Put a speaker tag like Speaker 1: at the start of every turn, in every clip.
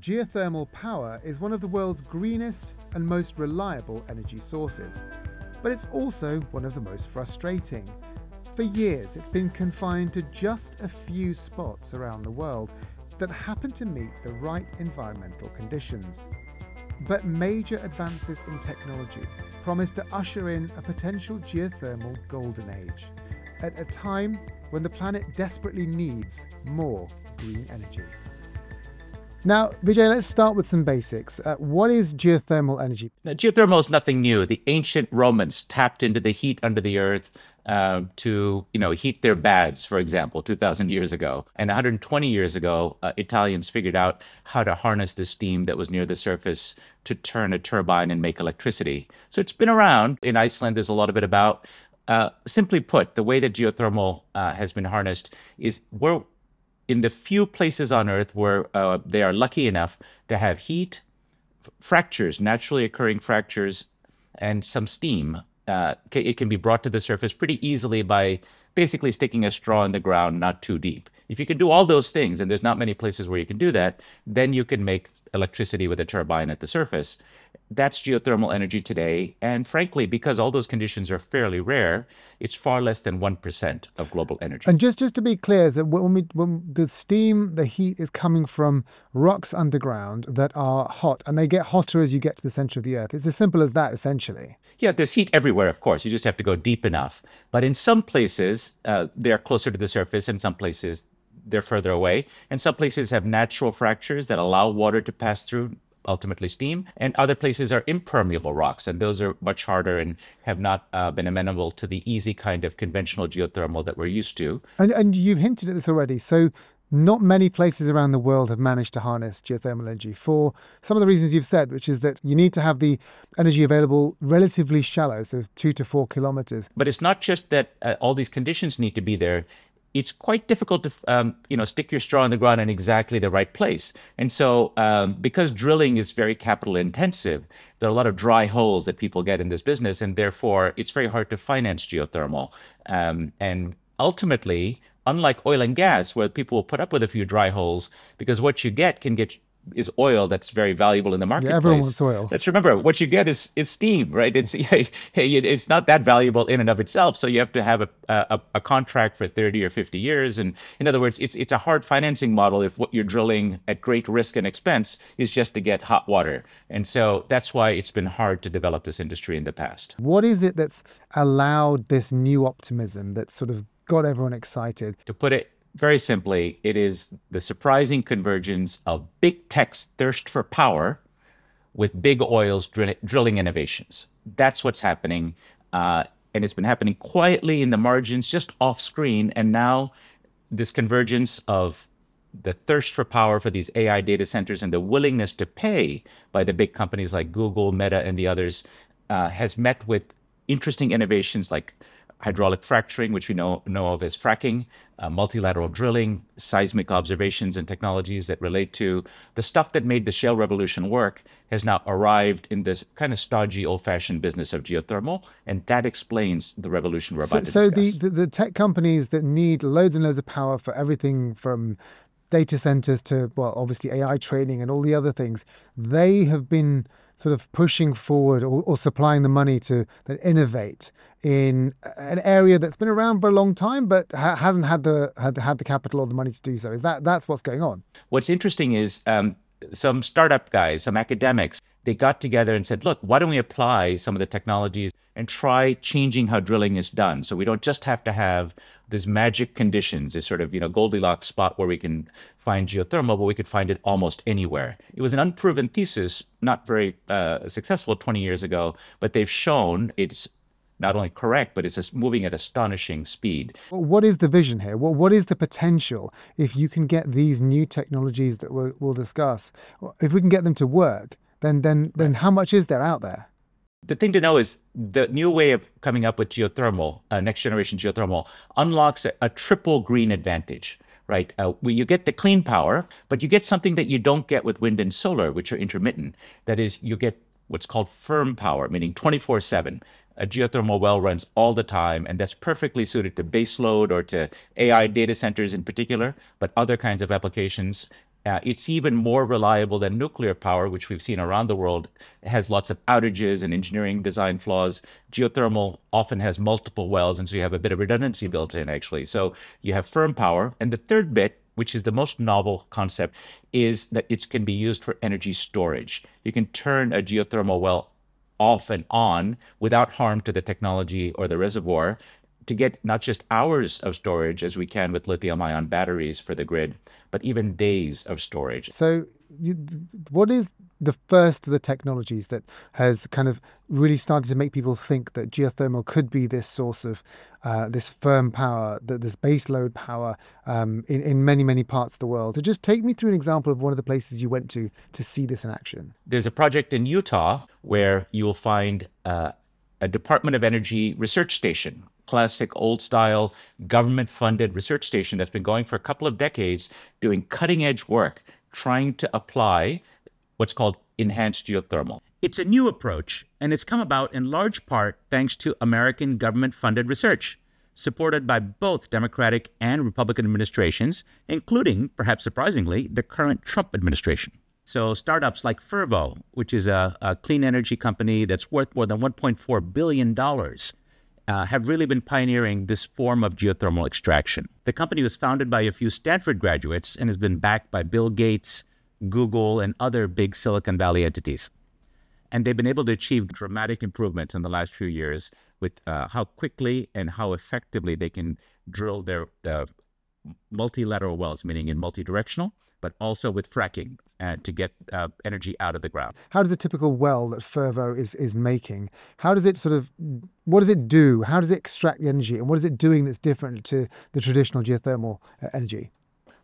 Speaker 1: Geothermal power is one of the world's greenest and most reliable energy sources, but it's also one of the most frustrating. For years, it's been confined to just a few spots around the world that happen to meet the right environmental conditions. But major advances in technology promise to usher in a potential geothermal golden age at a time when the planet desperately needs more green energy. Now, Vijay, let's start with some basics. Uh, what is geothermal energy?
Speaker 2: Now, geothermal is nothing new. The ancient Romans tapped into the heat under the earth uh, to, you know, heat their baths, for example, 2,000 years ago. And 120 years ago, uh, Italians figured out how to harness the steam that was near the surface to turn a turbine and make electricity. So it's been around. In Iceland, there's a lot of it about. Uh, simply put, the way that geothermal uh, has been harnessed is we're in the few places on Earth where uh, they are lucky enough to have heat, fractures, naturally occurring fractures, and some steam, uh, it can be brought to the surface pretty easily by basically sticking a straw in the ground not too deep. If you can do all those things, and there's not many places where you can do that, then you can make electricity with a turbine at the surface. That's geothermal energy today. And frankly, because all those conditions are fairly rare, it's far less than 1% of global energy.
Speaker 1: And just, just to be clear, that when, we, when the steam, the heat is coming from rocks underground that are hot, and they get hotter as you get to the center of the earth. It's as simple as that, essentially.
Speaker 2: Yeah, there's heat everywhere, of course. You just have to go deep enough. But in some places, uh, they're closer to the surface. In some places, they're further away. And some places have natural fractures that allow water to pass through, ultimately steam. And other places are impermeable rocks, and those are much harder and have not uh, been amenable to the easy kind of conventional geothermal that we're used to.
Speaker 1: And, and you've hinted at this already. So not many places around the world have managed to harness geothermal energy for some of the reasons you've said, which is that you need to have the energy available relatively shallow, so two to four kilometers.
Speaker 2: But it's not just that uh, all these conditions need to be there it's quite difficult to um, you know stick your straw in the ground in exactly the right place. And so um, because drilling is very capital intensive, there are a lot of dry holes that people get in this business, and therefore it's very hard to finance geothermal. Um, and ultimately, unlike oil and gas, where people will put up with a few dry holes, because what you get can get is oil that's very valuable in the marketplace.
Speaker 1: Yeah, everyone wants oil.
Speaker 2: Let's remember what you get is is steam, right? It's it's not that valuable in and of itself. So you have to have a, a, a contract for thirty or fifty years, and in other words, it's it's a hard financing model if what you're drilling at great risk and expense is just to get hot water. And so that's why it's been hard to develop this industry in the past.
Speaker 1: What is it that's allowed this new optimism that sort of got everyone excited?
Speaker 2: To put it very simply, it is the surprising convergence of big tech's thirst for power with big oil's drill- drilling innovations. That's what's happening. Uh, and it's been happening quietly in the margins, just off screen. And now, this convergence of the thirst for power for these AI data centers and the willingness to pay by the big companies like Google, Meta, and the others uh, has met with interesting innovations like hydraulic fracturing, which we know, know of as fracking, uh, multilateral drilling, seismic observations and technologies that relate to the stuff that made the shale revolution work has now arrived in this kind of stodgy, old-fashioned business of geothermal, and that explains the revolution we're about
Speaker 1: so,
Speaker 2: to
Speaker 1: discuss. So the, the, the tech companies that need loads and loads of power for everything from data centers to, well, obviously AI training and all the other things, they have been sort of pushing forward or, or supplying the money to that innovate in an area that's been around for a long time but ha- hasn't had the had, had the capital or the money to do so. Is that that's what's going on?
Speaker 2: What's interesting is um, some startup guys, some academics, they got together and said, "Look, why don't we apply some of the technologies and try changing how drilling is done. So we don't just have to have this magic conditions, this sort of, you know, Goldilocks spot where we can find geothermal, but we could find it almost anywhere. It was an unproven thesis, not very uh, successful 20 years ago, but they've shown it's not only correct, but it's moving at astonishing speed.
Speaker 1: What is the vision here? What, what is the potential if you can get these new technologies that we'll, we'll discuss, if we can get them to work, then, then, then how much is there out there?
Speaker 2: the thing to know is the new way of coming up with geothermal, uh, next generation geothermal, unlocks a, a triple green advantage, right? Uh, where you get the clean power, but you get something that you don't get with wind and solar, which are intermittent. That is, you get what's called firm power, meaning 24 7. A geothermal well runs all the time, and that's perfectly suited to baseload or to AI data centers in particular, but other kinds of applications Uh, it's even more reliable than nuclear power, which we've seen around the world. It has lots of outages and engineering design flaws. Geothermal often has multiple wells, and so you have a bit of redundancy built in, actually. So you have firm power. And the third bit, which is the most novel concept, is that it can be used for energy storage. You can turn a geothermal well off and on without harm to the technology or the reservoir to get not just hours of storage as we can with lithium ion batteries for the grid, but even days of storage.
Speaker 1: So, what is the first of the technologies that has kind of really started to make people think that geothermal could be this source of uh, this firm power, that this base load power um, in, in many, many parts of the world. To just take me through an example of one of the places you went to to see this in action.
Speaker 2: There's a project in Utah where you will find uh, a Department of Energy research station classic old style government funded research station that's been going for a couple of decades doing cutting edge work trying to apply what's called enhanced geothermal. It's a new approach, and it's come about in large part thanks to American government funded research, supported by both Democratic and Republican administrations, including, perhaps surprisingly, the current Trump administration. So, startups like Fervo, which is a, a clean energy company that's worth more than $1.4 billion, uh, have really been pioneering this form of geothermal extraction. The company was founded by a few Stanford graduates and has been backed by Bill Gates, Google, and other big Silicon Valley entities. And they've been able to achieve dramatic improvements in the last few years with uh, how quickly and how effectively they can drill their uh, multilateral wells, meaning in multi-directional, but also with fracking uh, to get uh, energy out of the ground.
Speaker 1: How does a typical well that Fervo is is making? How does it sort of what does it do? How does it extract the energy, and what is it doing that's different to the traditional geothermal uh, energy?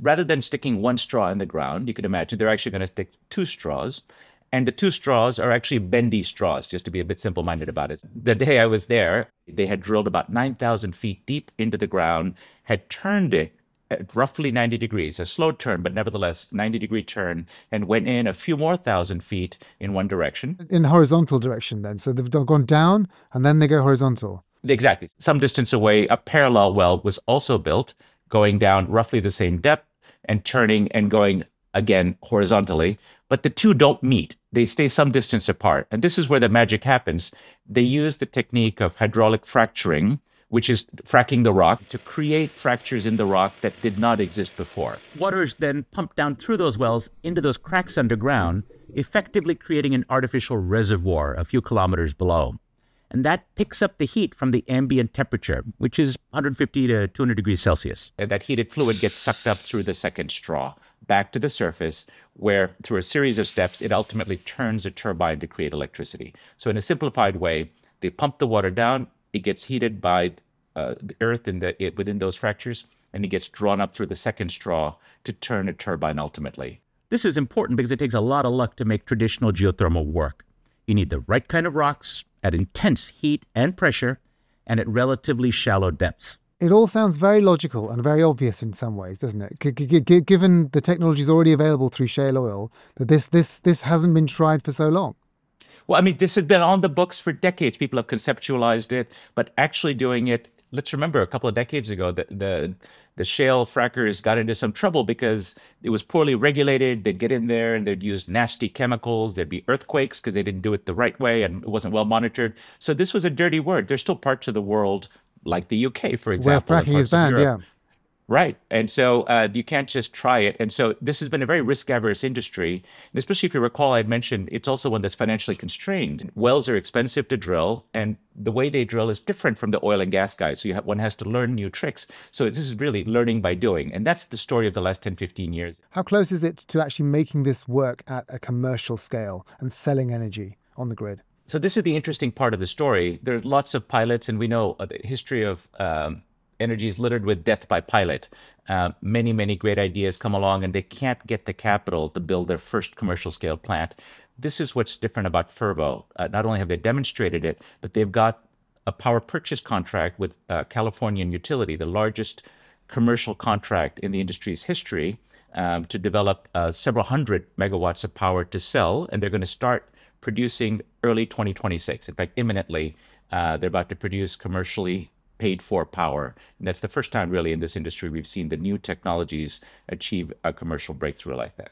Speaker 2: Rather than sticking one straw in the ground, you can imagine they're actually going to stick two straws. And the two straws are actually bendy straws, just to be a bit simple minded about it. The day I was there, they had drilled about 9,000 feet deep into the ground, had turned it at roughly 90 degrees, a slow turn, but nevertheless 90 degree turn, and went in a few more thousand feet in one direction.
Speaker 1: In the horizontal direction, then. So they've gone down and then they go horizontal.
Speaker 2: Exactly. Some distance away, a parallel well was also built, going down roughly the same depth and turning and going again horizontally. But the two don't meet. They stay some distance apart. And this is where the magic happens. They use the technique of hydraulic fracturing which is fracking the rock to create fractures in the rock that did not exist before. Water is then pumped down through those wells into those cracks underground, effectively creating an artificial reservoir a few kilometers below. And that picks up the heat from the ambient temperature, which is 150 to 200 degrees Celsius. And that heated fluid gets sucked up through the second straw back to the surface, where through a series of steps, it ultimately turns a turbine to create electricity. So, in a simplified way, they pump the water down, it gets heated by uh, the earth in the, it, within those fractures, and it gets drawn up through the second straw to turn a turbine ultimately. This is important because it takes a lot of luck to make traditional geothermal work. You need the right kind of rocks at intense heat and pressure and at relatively shallow depths.
Speaker 1: It all sounds very logical and very obvious in some ways, doesn't it? G- g- given the technology is already available through shale oil, that this this this hasn't been tried for so long.
Speaker 2: Well, I mean, this has been on the books for decades. People have conceptualized it, but actually doing it. Let's remember, a couple of decades ago, the the, the shale frackers got into some trouble because it was poorly regulated. They'd get in there and they'd use nasty chemicals. There'd be earthquakes because they didn't do it the right way and it wasn't well monitored. So this was a dirty word. There's still parts of the world, like the UK, for example,
Speaker 1: where fracking is banned. Yeah
Speaker 2: Right. And so uh, you can't just try it. And so this has been a very risk averse industry. And especially if you recall, I mentioned it's also one that's financially constrained. Wells are expensive to drill, and the way they drill is different from the oil and gas guys. So have, one has to learn new tricks. So this is really learning by doing. And that's the story of the last 10, 15 years.
Speaker 1: How close is it to actually making this work at a commercial scale and selling energy on the grid?
Speaker 2: So this is the interesting part of the story. There are lots of pilots, and we know uh, the history of um, energy is littered with death by pilot. Uh, many, many great ideas come along and they can't get the capital to build their first commercial scale plant. This is what's different about Fervo. Uh, not only have they demonstrated it, but they've got a power purchase contract with uh, Californian Utility, the largest commercial contract in the industry's history, um, to develop uh, several hundred megawatts of power to sell. And they're going to start producing early 2026. In fact, imminently, uh, they're about to produce commercially paid for power. And that's the first time, really, in this industry we've seen the new technologies achieve a commercial breakthrough like that.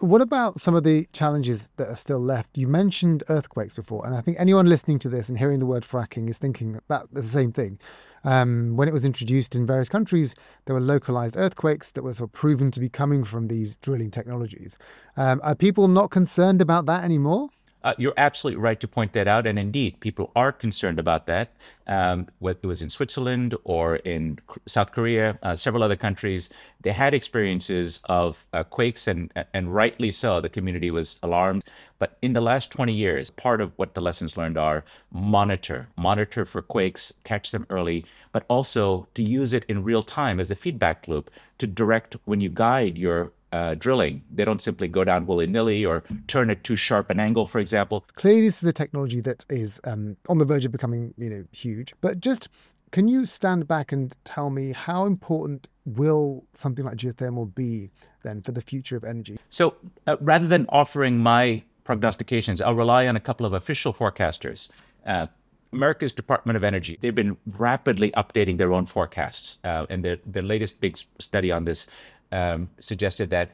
Speaker 1: What about some of the challenges that are still left? You mentioned earthquakes before, and I think anyone listening to this and hearing the word fracking is thinking that the same thing. Um, when it was introduced in various countries, there were localized earthquakes that were sort of proven to be coming from these drilling technologies. Um, are people not concerned about that anymore?
Speaker 2: Uh, you're absolutely right to point that out. And indeed, people are concerned about that. Um, whether it was in Switzerland or in South Korea, uh, several other countries, they had experiences of uh, quakes, and, and rightly so. The community was alarmed. But in the last 20 years, part of what the lessons learned are monitor, monitor for quakes, catch them early, but also to use it in real time as a feedback loop to direct when you guide your uh, drilling. They don't simply go down willy nilly or turn at too sharp an angle, for example.
Speaker 1: Clearly, this is a technology that is um, on the verge of becoming, you know, huge. But just can you stand back and tell me how important will something like geothermal be then for the future of energy?
Speaker 2: So, uh, rather than offering my prognostications, I'll rely on a couple of official forecasters. Uh, America's Department of Energy, they've been rapidly updating their own forecasts. Uh, and their, their latest big study on this um, suggested that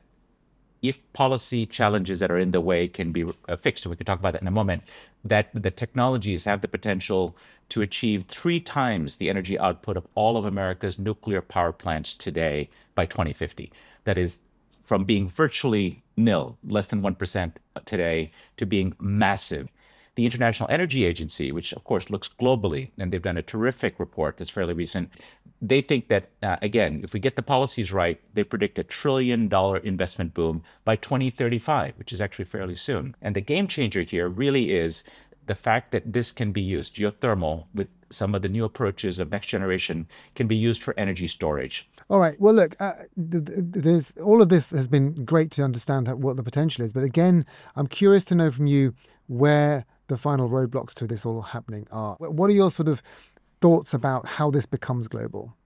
Speaker 2: if policy challenges that are in the way can be uh, fixed, and we can talk about that in a moment, that the technologies have the potential to achieve three times the energy output of all of America's nuclear power plants today by 2050. That is from being virtually nil, less than 1% today, to being massive the International Energy Agency, which of course looks globally, and they've done a terrific report that's fairly recent. They think that, uh, again, if we get the policies right, they predict a trillion dollar investment boom by 2035, which is actually fairly soon. And the game changer here really is the fact that this can be used, geothermal, with some of the new approaches of next generation, can be used for energy storage.
Speaker 1: All right. Well, look, uh, there's all of this has been great to understand what the potential is, but again, I'm curious to know from you where the final roadblocks to this all happening are. What are your sort of thoughts about how this becomes global?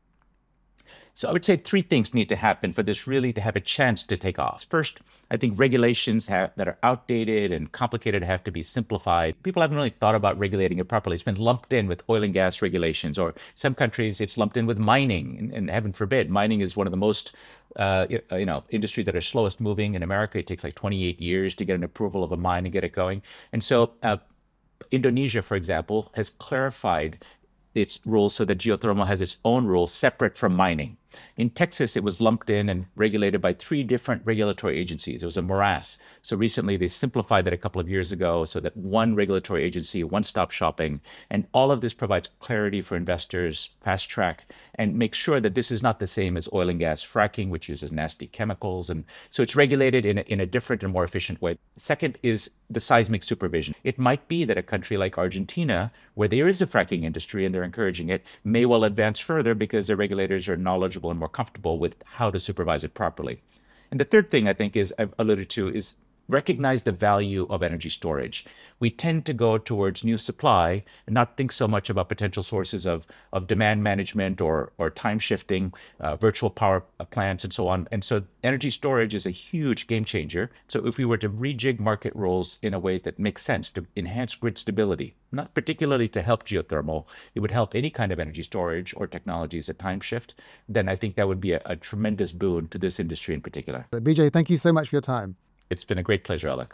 Speaker 2: So I would say three things need to happen for this really to have a chance to take off. First, I think regulations have, that are outdated and complicated have to be simplified. People haven't really thought about regulating it properly. It's been lumped in with oil and gas regulations, or some countries it's lumped in with mining. And, and heaven forbid, mining is one of the most uh, you know, industry that are slowest moving in America. It takes like 28 years to get an approval of a mine and get it going. And so uh, Indonesia, for example, has clarified its rules so that geothermal has its own rules separate from mining. In Texas, it was lumped in and regulated by three different regulatory agencies. It was a morass. So recently, they simplified that a couple of years ago so that one regulatory agency, one stop shopping. And all of this provides clarity for investors, fast track, and make sure that this is not the same as oil and gas fracking, which uses nasty chemicals. And so it's regulated in a, in a different and more efficient way. Second is the seismic supervision. It might be that a country like Argentina, where there is a fracking industry and they're encouraging it, may well advance further because their regulators are knowledgeable and more comfortable with how to supervise it properly. And the third thing I think is I've alluded to is recognize the value of energy storage. We tend to go towards new supply and not think so much about potential sources of, of demand management or, or time shifting, uh, virtual power plants, and so on. And so energy storage is a huge game changer. So if we were to rejig market roles in a way that makes sense to enhance grid stability, not particularly to help geothermal, it would help any kind of energy storage or technologies at time shift, then I think that would be a, a tremendous boon to this industry in particular.
Speaker 1: Vijay, thank you so much for your time.
Speaker 2: It's been a great pleasure, Alok.